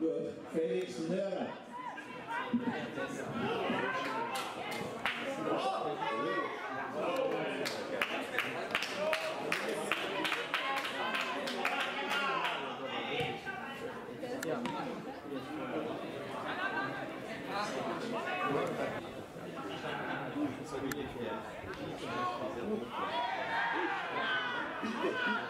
Good. Felix Lera. Pique.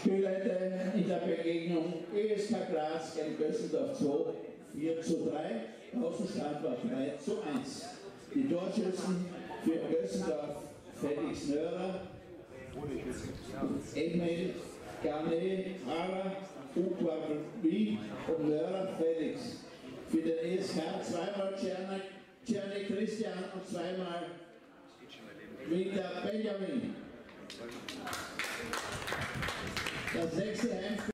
Spielende in der Begegnung ESK Graz gegen Gössendorf 2 4 zu 3, Außenstand war 3 zu 1. Die Torschützen für Gössendorf Felix Nörer, Emil Garnet, Hara, Ukwabi und Nörer Felix. Für den ESK zweimal Czerny Christian und zweimal Winter Benjamin. Das sechste Heimspiel